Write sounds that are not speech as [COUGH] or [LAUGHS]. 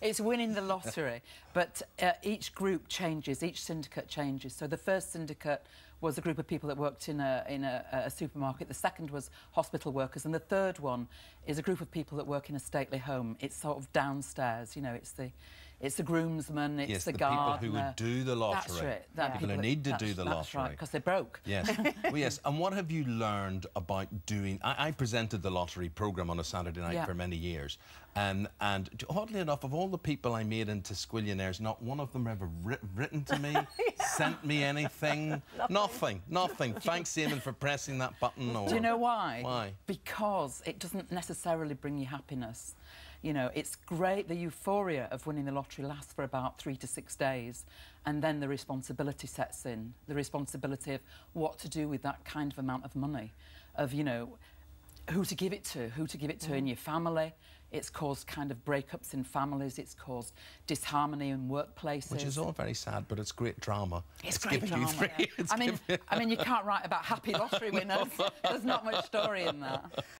it's winning the lottery. but uh, each group changes, each syndicate changes. So the first syndicate was a group of people that worked in a, in a, a supermarket. The second was hospital workers. And the third one is a group of people that work in a stately home. It's sort of downstairs, you know, it's the, it's the groomsman, it's yes, the, the gardener. people who would do the lottery. That's right. That yeah. People who need to do the that's lottery. right, because they're broke. Yes. [LAUGHS] well, yes. And what have you learned about doing... I, I presented the lottery programme on a Saturday night yeah. for many years. Um, and oddly enough, of all the people I made into Squillionaires, not one of them ever written to me, [LAUGHS] sent me anything. [LAUGHS] Nothing. Nothing. Nothing. Thanks, Eamonn, for pressing that button. Or... Do you know why? Why? Because it doesn't necessarily bring you happiness. You know, it's great, the euphoria of winning the lottery lasts for about three to six days, and then the responsibility sets in. The responsibility of what to do with that kind of amount of money, of, you know, who to give it to, who to give it to mm. in your family. It's caused kind of breakups in families. It's caused disharmony in workplaces. Which is all very sad, but it's great drama. It's, it's great drama. Yeah. I mean, I mean, you can't write about happy lottery winners. [LAUGHS] There's not much story in that.